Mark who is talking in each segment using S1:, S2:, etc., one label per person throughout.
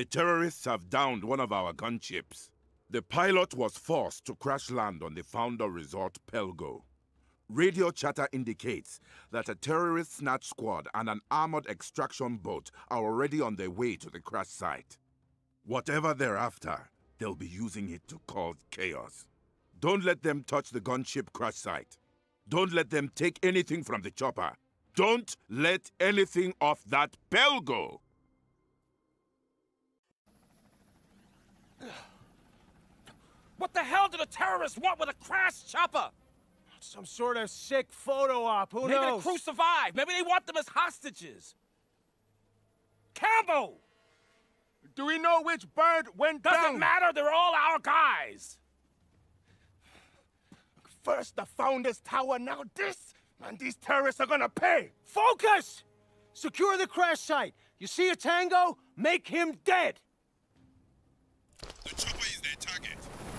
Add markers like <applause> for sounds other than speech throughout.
S1: The terrorists have downed one of our gunships. The pilot was forced to crash land on the Founder Resort Pelgo. Radio chatter indicates that a terrorist snatch squad and an armored extraction boat are already on their way to the crash site. Whatever they're after, they'll be using it to cause chaos. Don't let them touch the gunship crash site. Don't let them take anything from the chopper. Don't let anything off that Pelgo!
S2: What the hell do the terrorists want with a crash chopper?
S3: Some sort of sick photo op, who
S2: Maybe
S3: knows?
S2: the crew survived. Maybe they want them as hostages. Campbell!
S3: Do we know which bird went
S2: Doesn't
S3: down?
S2: matter, they're all our guys.
S3: First the Founders Tower, now this! And these terrorists are gonna pay! Focus! Secure the crash site. You see a tango? Make him dead! <laughs>
S1: The chopper is their target.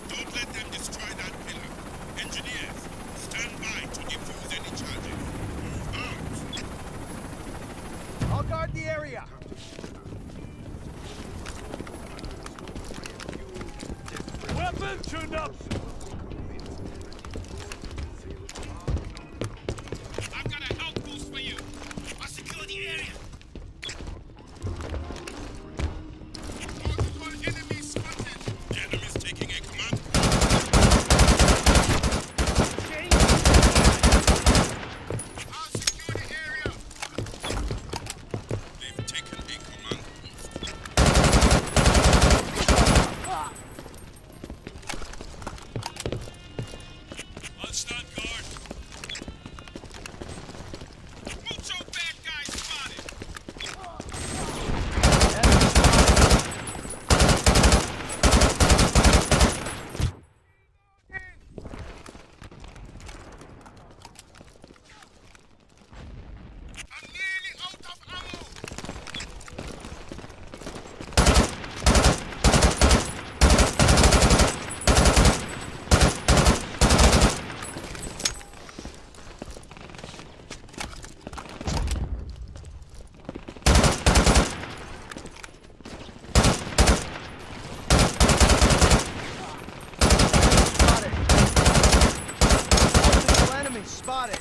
S1: Don't let them destroy that pillar. Engineers, stand by to defuse any charges. Move
S3: The area.
S2: Weapon tuned up.
S1: Spotted.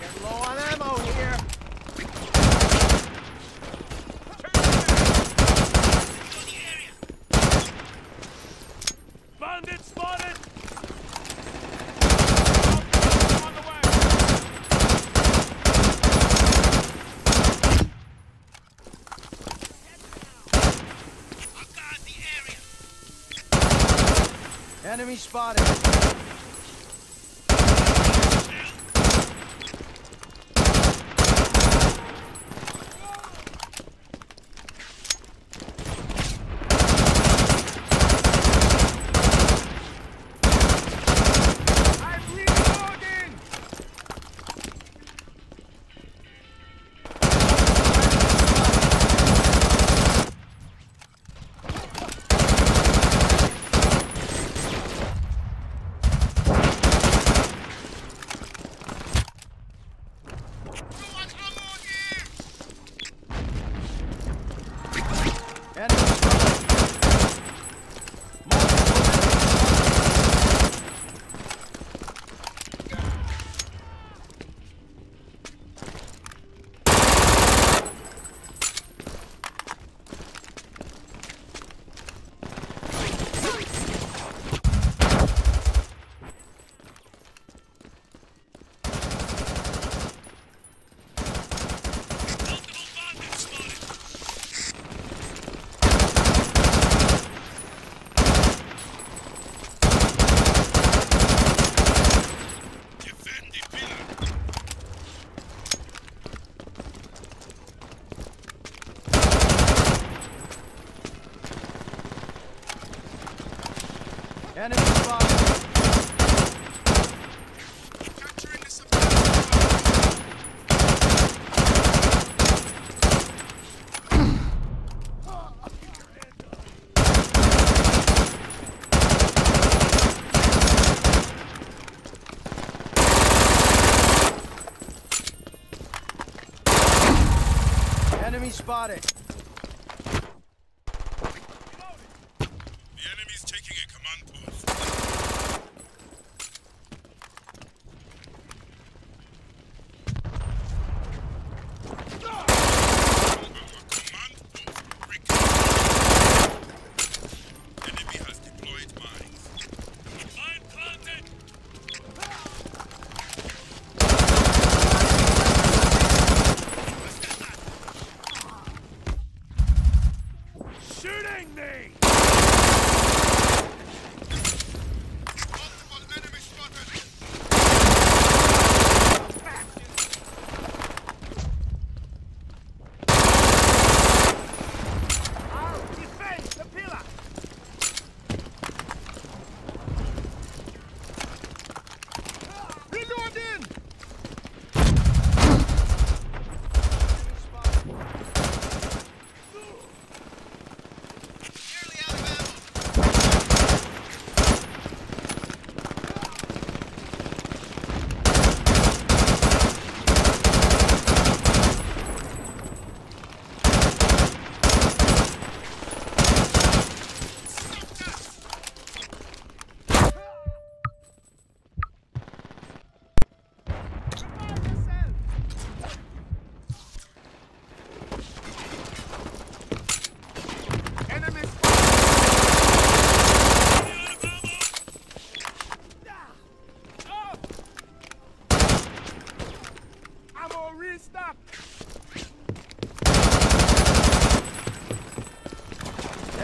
S3: Getting low on ammo here.
S2: Bandit spotted. On the way.
S1: I'll guard the area.
S3: Enemy spotted.
S1: Enemy spotted. Spotted.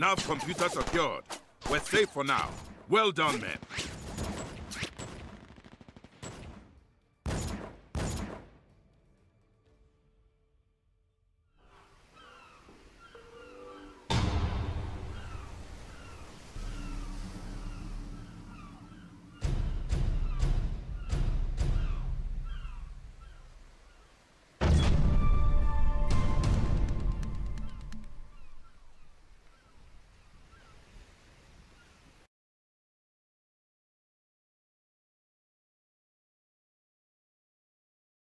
S1: Nav computer secured. We're safe for now. Well done, men.